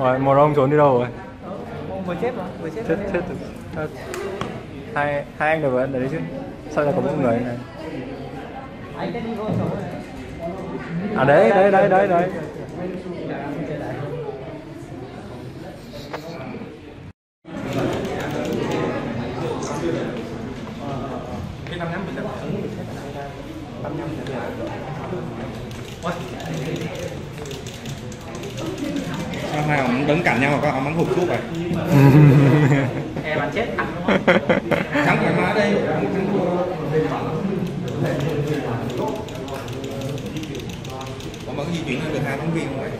rồi một ông trốn đi đâu rồi? Vừa chết mà vừa chết chết chết rồi. Hai hai anh đều ở đấy chứ. Sao lại có một người này? À đấy đấy đấy đấy đấy cái năm ngắm mình là năm ngắm sao hai ông đứng cạnh nhau mà có ông bắn hụt suốt vậy? Em bạn chết thẳng đúng không thắng thoải mái đây. Ông vẫn di chuyển được hai phóng viên không vậy